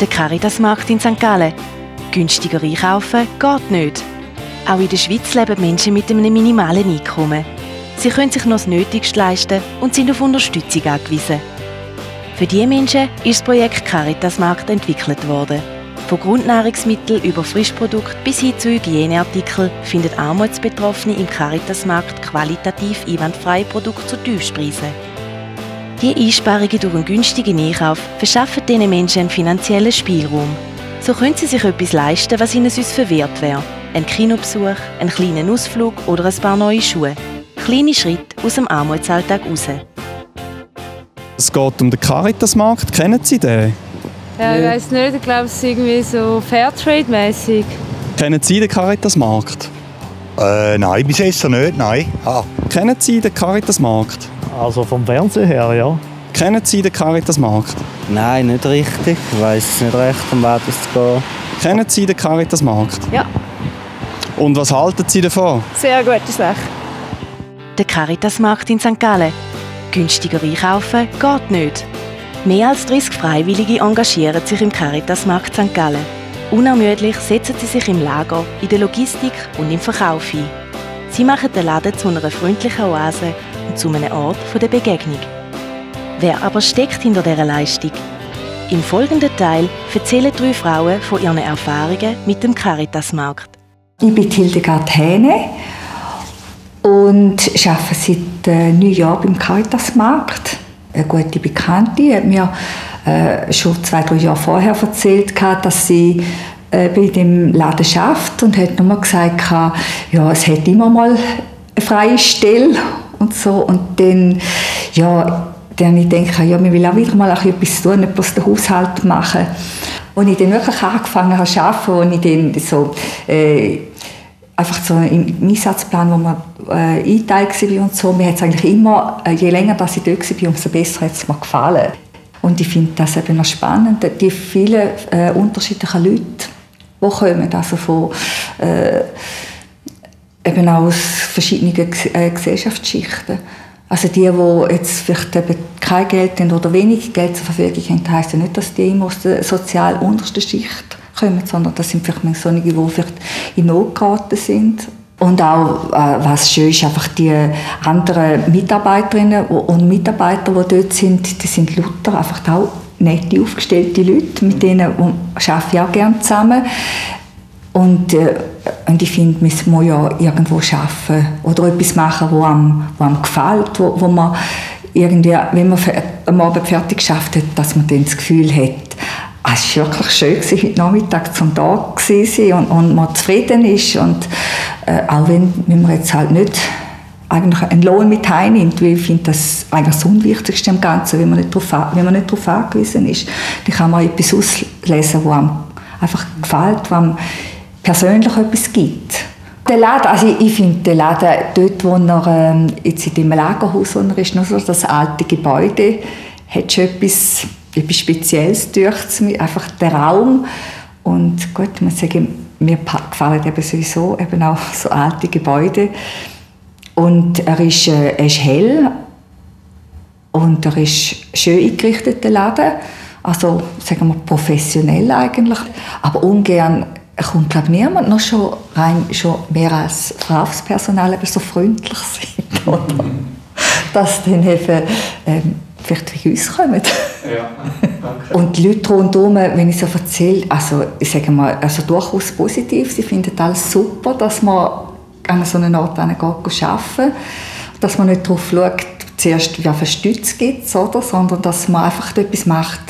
Der Caritasmarkt in St. Gallen. Günstiger einkaufen geht nicht. Auch in der Schweiz leben Menschen mit einem minimalen Einkommen. Sie können sich noch das Nötigste leisten und sind auf Unterstützung angewiesen. Für diese Menschen ist das Projekt Caritasmarkt entwickelt worden. Von Grundnahrungsmitteln über Frischprodukte bis hin zu Hygieneartikeln findet Armutsbetroffene im Caritasmarkt qualitativ einwandfreie Produkte zu Tiefspreisen. Die Einsparungen durch einen günstigen Einkauf verschaffen diesen Menschen einen finanziellen Spielraum. So können sie sich etwas leisten, was ihnen sonst verwehrt wäre. Ein Kinobesuch, einen kleinen Ausflug oder ein paar neue Schuhe. Kleine Schritte aus dem Armutsalltag raus. Es geht um den Caritasmarkt. Kennen Sie den? Ja, ich weiß nicht. Ich glaube, es ist irgendwie so Fairtrade-mäßig. Kennen Sie den Caritasmarkt? Äh, nein, bis jetzt nicht, nein. Ah. Kennen Sie den Caritasmarkt? Also vom Fernsehen her, ja. Kennen Sie den Caritasmarkt? Nein, nicht richtig. Ich weiß nicht recht, um was es geht. Kennen Sie den Caritasmarkt? Ja. Und was halten Sie davon? Sehr gute Sache. Der Caritasmarkt in St. Gallen. Günstiger einkaufen geht nicht. Mehr als 30 Freiwillige engagieren sich im Caritasmarkt St. Gallen. Unermüdlich setzen sie sich im Lager, in der Logistik und im Verkauf ein. Sie machen den Laden zu einer freundlichen Oase zu einem Ort der Begegnung. Wer aber steckt hinter dieser Leistung? Im folgenden Teil erzählen drei Frauen von ihren Erfahrungen mit dem Caritasmarkt. Ich bin Hildegard Hähne und arbeite seit äh, neun Jahren beim Caritasmarkt. Eine gute Bekannte hat mir äh, schon zwei, drei Jahre vorher erzählt, dass sie äh, bei dem Laden schafft und hat nochmal gesagt, ja, es hat immer mal eine freie Stelle und so. Und dann, ja, dann ich denke, ja, wir will auch wieder mal etwas tun, etwas den Haushalt machen. Und ich dann wirklich angefangen habe zu arbeiten, und ich dann so äh, einfach so im Einsatzplan, wo man äh, eingeteilt war und so, mir hat es eigentlich immer, äh, je länger dass ich dort war, umso besser hat es mir gefallen. Und ich finde das eben noch spannend, die vielen äh, unterschiedlichen Leute, die kommen, also von äh, eben aus verschiedenen äh, Gesellschaftsschichten. Also die, die jetzt vielleicht eben kein Geld haben oder wenig Geld zur Verfügung haben, heisst ja nicht, dass die immer aus der sozial untersten Schicht kommen, sondern das sind vielleicht solche, die vielleicht in Not geraten sind. Und auch, äh, was schön ist, einfach die anderen Mitarbeiterinnen und Mitarbeiter, die dort sind, die sind Luther, einfach auch nette, aufgestellte Leute, mit denen arbeite ich auch gerne zusammen. Und, äh, und ich finde, man muss ja irgendwo arbeiten oder etwas machen, was einem, was einem gefällt, wo, wo man irgendwie, wenn man am Abend fertig geschafft hat, dass man dann das Gefühl hat, ah, es war wirklich schön, heute Nachmittag zum Tag zu sein und, und man zufrieden ist. Und äh, auch wenn, wenn man jetzt halt nicht eigentlich einen Lohn mit heimnimmt, weil ich finde das eigentlich das Unwichtigste am Ganzen, wenn man nicht darauf, wenn man nicht darauf angewiesen ist, dann kann man etwas auslesen, was einem einfach gefällt, was einem persönlich etwas gibt. Der Laden, also ich, finde den Laden dort, wo er ähm, jetzt in dem Lagerhaus, wo ist, nur so das alte Gebäude, hat schon etwas, etwas Spezielles durch mich, einfach der Raum. Und gut, muss sagen, mir gefallen eben sowieso eben auch so alte Gebäude. Und er ist, äh, er ist hell. Und er ist schön eingerichtet, der Laden, also sagen wir professionell eigentlich, aber ungern kommt glaube niemand noch schon rein, schon mehr als Verkaufspersonal eben so freundlich sind, oder? Dass dann eben ähm, vielleicht wie uns kommen. Ja, danke. Und die Leute rundherum, wenn ich so erzähle, also ich sage mal, also durchaus positiv, sie finden alles super, dass man an so einen Ort geht, arbeiten dass man nicht darauf schaut, zuerst wie viel Stütz gibt es, sondern dass man einfach etwas macht,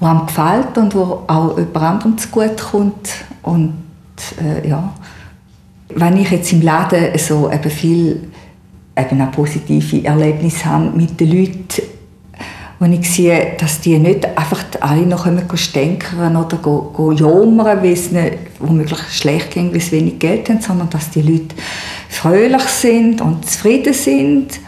was einem gefällt und wo auch jemand anderem zugute kommt und äh, ja, wenn ich jetzt im Laden so eben viel eben auch positive Erlebnisse habe mit den Leuten, wo ich sehe, dass die nicht einfach alle noch stänkern oder go, go jammern, weil es nicht womöglich schlecht ging, weil sie wenig Geld haben, sondern dass die Leute fröhlich sind und zufrieden sind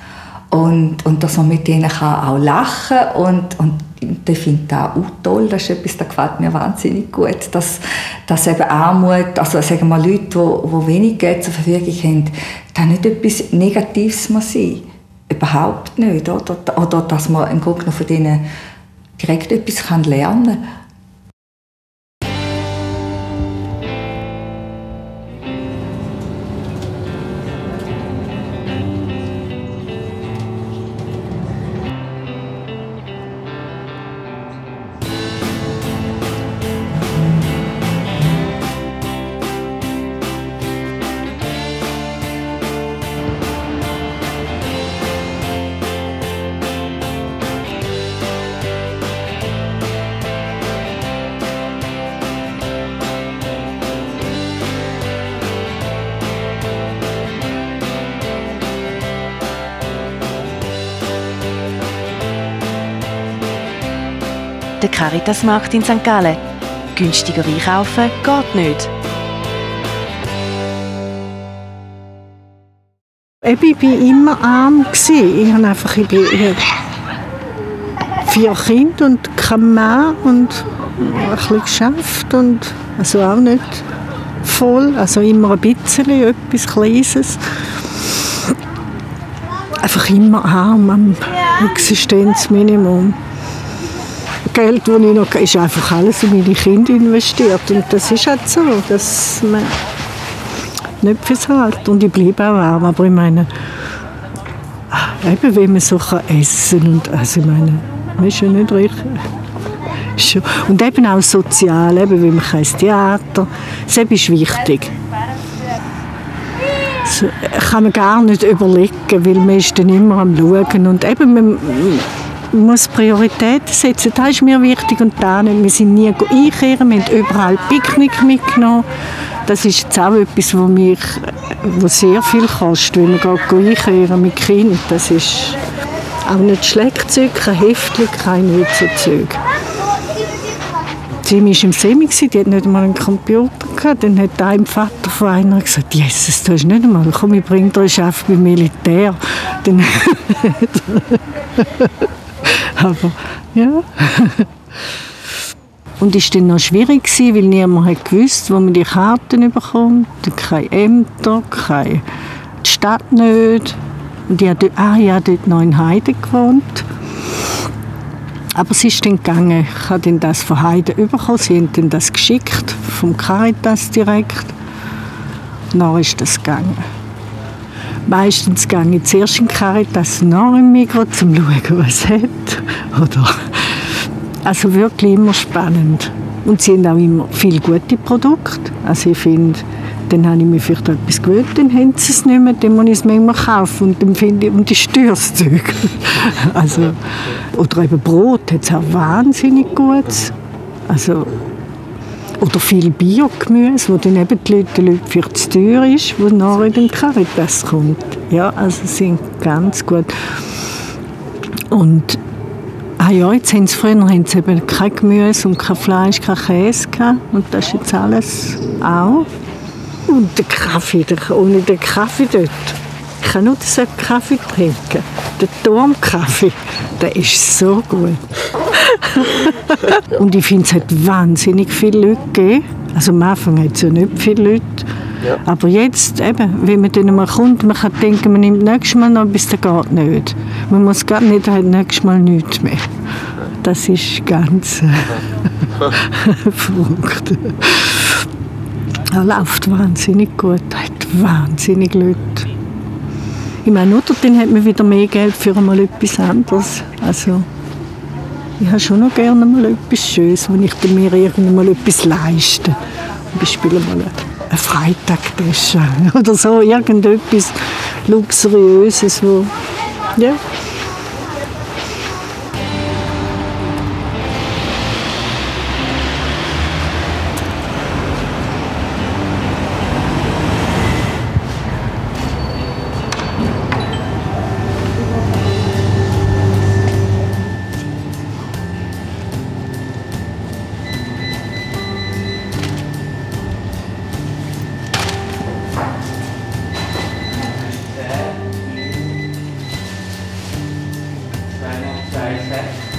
und, und dass man mit kann auch lachen kann und, und ich finde das auch toll, das ist etwas, das gefällt mir wahnsinnig gut, dass, dass eben Armut, also sagen wir Leute, die, die wenig Geld zur Verfügung haben, da nicht etwas Negatives muss sein Überhaupt nicht. Oder, oder dass man im Grunde von denen direkt etwas lernen kann Der Caritasmarkt in St. Gallen. Günstiger einkaufen geht nicht. Ich war immer arm. Ich habe einfach ich bin, vier Kinder und kein Mann und ein bisschen geschafft und also auch nicht voll, also immer ein bisschen, etwas Kleines. Einfach immer arm am Existenzminimum. Geld, das ich noch ist einfach alles in meine Kinder investiert. Und das ist halt so, dass man nicht fürs Halt und ich bleibe auch arm, aber ich meine, eben, wie man so kann essen und also ich meine, man ist ja nicht richtig. Und eben auch sozial, eben, wie man kann ins Theater, das ist wichtig. Das kann man gar nicht überlegen, weil man ist dann immer am Schauen. Und eben, man muss Prioritäten setzen. Das ist mir wichtig und da nicht. Wir sind nie einkehren, wir haben überall Picknick mitgenommen. Das ist jetzt auch etwas, was mich was sehr viel kostet, wenn man geht einkehren mit Kindern. Das ist auch nicht Schleckzeug, kein Heftchen, kein Nützerzeug. Sie war im Semi, die hat nicht einmal einen Computer gehabt. Dann hat ein Vater von einer gesagt, Jesus, du hast nicht einmal, komm, ich bringe dir einen Chef beim Militär. Dann Aber, ja. Und war dann noch schwierig, weil niemand hat gewusst, wo man die Karten bekommt. Keine Ämter, keine die Stadt nicht. Und ich habe, ah, ich habe dort noch in Heide gewohnt. Aber es ist dann gegangen. Ich habe dann das von Heide bekommen. Sie haben dann das geschickt, vom Caritas direkt. Dann ist das gegangen. Meistens gehe ich zuerst in Caritas, nach im Mikro, um zu schauen, was es hat. Oder also wirklich immer spannend. Und sie haben auch immer viele gute Produkte. Also ich finde, dann habe ich mir vielleicht etwas gewöhnt, dann haben sie es nicht mehr, dann muss ich es manchmal kaufen und dann finde ich, und ist teures Zeug. also, oder eben Brot hat es auch wahnsinnig gut. Also, oder viel Biogemüse, wo dann eben die Leute, die Leute vielleicht zu teuer ist, wo nachher in den Caritas kommt. Ja, also sind ganz gut. Und Ah ja, jetzt haben sie früher haben sie eben kein Gemüse und kein Fleisch, kein Käse gehabt. Und das ist jetzt alles auch. Und der Kaffee, ohne den Kaffee dort. Ich kann nur diesen Kaffee trinken. Der Turmkaffee, der ist so gut. und ich finde, es hat wahnsinnig viele Leute gegeben. Also am Anfang hat es ja nicht viele Leute. Ja. Aber jetzt, eben, wenn man dann mal kommt, man kann denken, man nimmt nächstes Mal noch etwas, das geht nicht. Man muss gar nicht, hat nächstes Mal nichts mehr. Das ist ganz äh, verrückt. Er läuft wahnsinnig gut, hat wahnsinnig Leute. Ich meine, oder dann hat man wieder mehr Geld für mal etwas anderes. Also, ich habe schon noch gerne mal etwas Schönes, wenn ich mir irgendwann mal etwas leiste. Zum Beispiel mal ein Freitagtasche oder so, irgendetwas Luxuriöses, wo, ja, der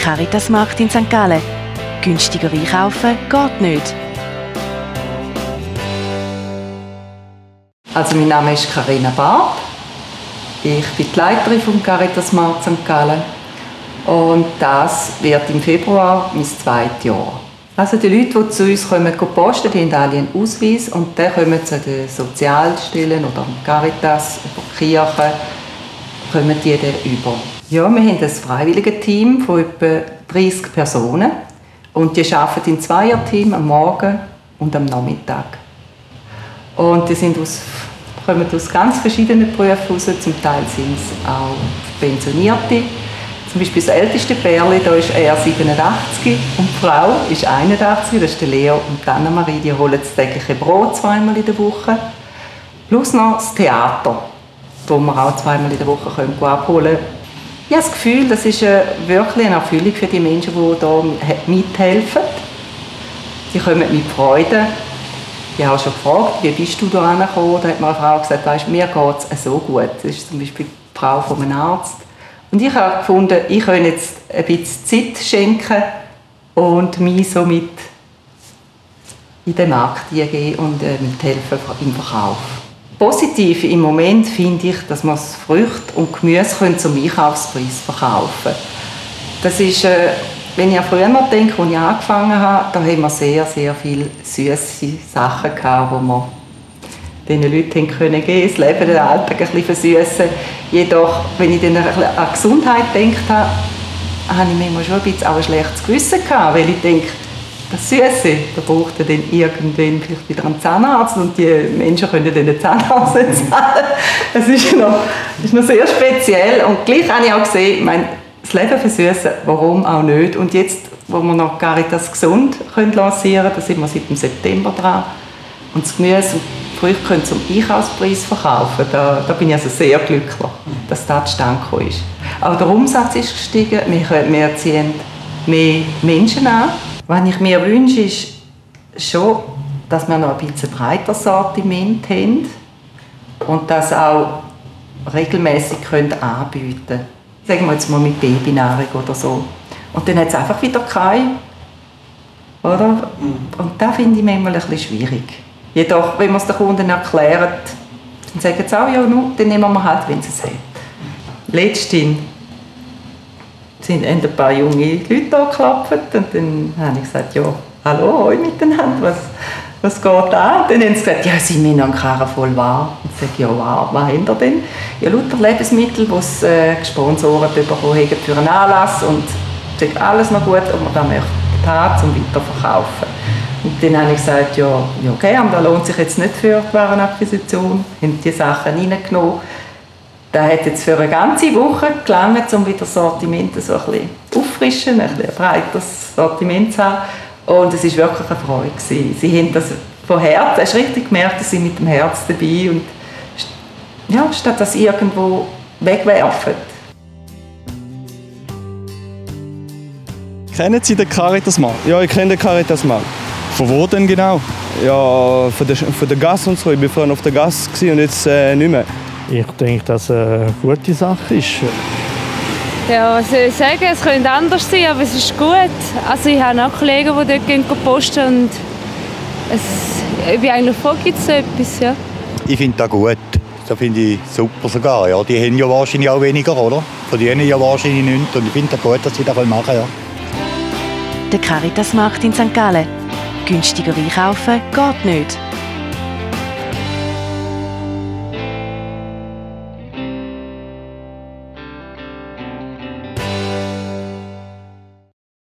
Caritasmarkt in St. Gallen. Günstiger einkaufen geht nicht. Also mein Name ist Karina Barth. Ich bin die Leiterin vom Caritasmarkt St. Gallen. Und das wird im Februar mein zweites Jahr. Also die Leute, die zu uns kommen, posten, die haben alle einen Ausweis und dann kommen zu den Sozialstellen oder Caritas, über Kirchen, kommen die dann über. Ja, wir haben ein freiwilliges Team von etwa 30 Personen und die arbeiten in Zweierteam am Morgen und am Nachmittag. Und die sind aus, kommen aus ganz verschiedenen Berufen raus, zum Teil sind es auch Pensionierte, zum Beispiel das älteste Pärchen, da ist er 87 und die Frau ist 81, das ist der Leo und die Annemarie, die holen das tägliche Brot zweimal in der Woche. Plus noch das Theater, wo wir auch zweimal in der Woche abholen können. Ich habe das Gefühl, das ist wirklich eine Erfüllung für die Menschen, die hier mithelfen. Sie kommen mit Freude. Ich habe schon gefragt, wie bist du da angekommen? Da hat mir eine Frau gesagt, weißt, mir geht es so gut. Das ist zum Beispiel die Frau von einem Arzt und ich habe gefunden, ich könnte jetzt ein bisschen Zeit schenken und mich somit in den Markt gehen und äh, mithelfen im Verkauf. Positiv im Moment finde ich, dass man Früchte und Gemüse können zum Einkaufspreis verkaufen können. Das ist, äh, wenn ich an früher denke, als ich angefangen habe, da haben wir sehr, sehr viele süße Sachen gehabt, die wir diesen Leuten können geben das Leben, den Alltag ein bisschen versüßen. Jedoch, wenn ich dann ein bisschen an Gesundheit gedacht habe, habe ich manchmal schon ein bisschen auch ein schlechtes Gewissen gehabt, weil ich denke, das Süße, da braucht er dann irgendwann vielleicht wieder einen Zahnarzt und die Menschen können dann den Zahnarzt nicht zahlen. Das ist noch, ist noch sehr speziell und gleich habe ich auch gesehen, ich meine, das Leben versüßen, warum auch nicht. Und jetzt, wo wir noch Caritas Gesund können lancieren können, da sind wir seit dem September dran, und das Gemüse und Früchte können zum Einkaufspreis verkaufen. Da, da bin ich also sehr glücklich, dass das zustande ist. Auch der Umsatz ist gestiegen. Wir, wir ziehen mehr Menschen an. Was ich mir wünsche, ist schon, dass wir noch ein bisschen breiteres Sortiment haben und das auch regelmäßig anbieten können. Sagen wir jetzt mal mit Babynahrung oder so. Und dann hat es einfach wieder keine. Oder? Und das finde ich manchmal ein bisschen schwierig. Jedoch, wenn man es den Kunden erklärt, dann sagen sie auch, ja, nu, dann nehmen wir halt, wenn sie es haben. Letztens sind ein paar junge Leute angeklappt und dann habe ich gesagt, ja, hallo, hoi miteinander, was, was geht an? Und dann haben sie gesagt, ja, sind wir noch einen Karren voll wahr? Und ich sage, ja, wahr, was haben wir denn? Ja, lauter Lebensmittel, die sie äh, gesponsert bekommen haben für einen Anlass und es alles noch gut, ob wir das möchten haben, um weiterverkaufen. Und dann habe ich gesagt, ja okay, aber das lohnt sich jetzt nicht für die Warenakquisition. Haben die Sachen reingenommen. Das hat jetzt für eine ganze Woche gelangt, um wieder das Sortiment so ein bisschen auffrischen, ein, ein breiteres Sortiment zu haben. Und es war wirklich eine Freude. Gewesen. Sie haben das von Herz, hast richtig gemerkt, dass sie mit dem Herz dabei und ja, statt das irgendwo wegwerfen. Kennen Sie den Caritas-Markt? Ja, ich kenne den Caritas-Markt. Von wo denn genau? Ja, von der, von der Gas und so. Ich war vorhin auf der Gas und jetzt äh, nicht mehr. Ich denke, dass es eine gute Sache ist. Ja, was soll ich sagen? Es könnte anders sein, aber es ist gut. Also ich habe auch Kollegen, die dort gehen posten und es, ich bin eigentlich froh, gibt es so etwas, ja. Ich finde das gut. Das finde ich super sogar. Ja. Die haben ja wahrscheinlich auch weniger, oder? Von denen ja wahrscheinlich nichts. Und ich finde das gut, dass sie das machen ja. Der Caritas-Markt in St. Gallen günstiger einkaufen geht nicht.